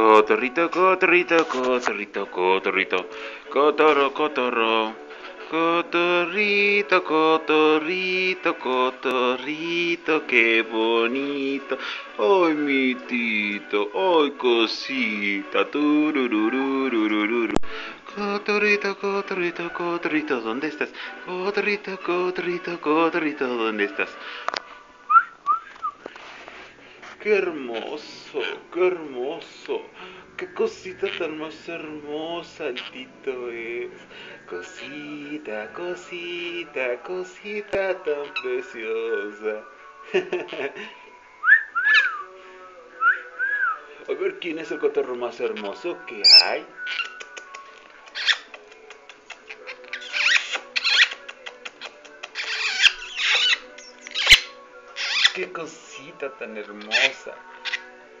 Cotorrito, cotorrito, cotorrito, cotorrito, cotorro, cotorro. Cotorrito, cotorrito, cotorrito, qué bonito. Ay, mi tito, ay, cosita, tururururururu. Cotorrito, cotorrito, cotorrito, ¿dónde estás? Cotorrito, cotorrito, cotorrito, ¿dónde estás? Qué hermoso, qué hermoso. Qué cosita tan más hermosa el Tito es. Cosita, cosita, cosita tan preciosa. A ver quién es el cotorro más hermoso que hay. Qué cosita tan hermosa.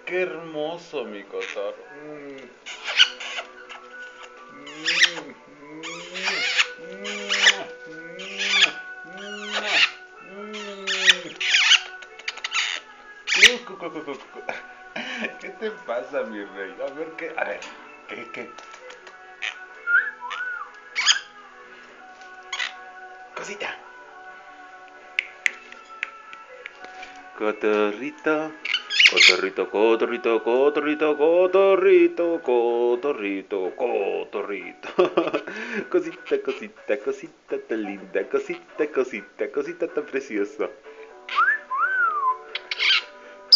Qué hermoso mi cotorro. ¿Qué te pasa, mi rey? A ver, ¿qué? A ver, ¿qué, qué? Cosita. Cotorrito, cotorrito, cotorrito, cotorrito, cotorrito, cotorrito, cotorrito. Cosita, cosita, cosita tan linda, cosita, cosita, cosita tan preciosa.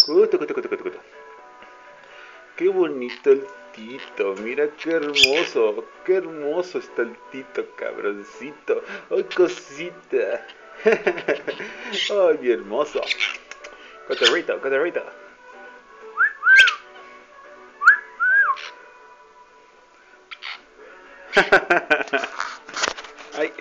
Coto, coto, coto, coto, coto. Qué bonito el Tito, mira qué hermoso, qué hermoso está el Tito, cabroncito. Ay, cosita. Ay, mi hermoso. Cotorrito, cotorrito. Ay.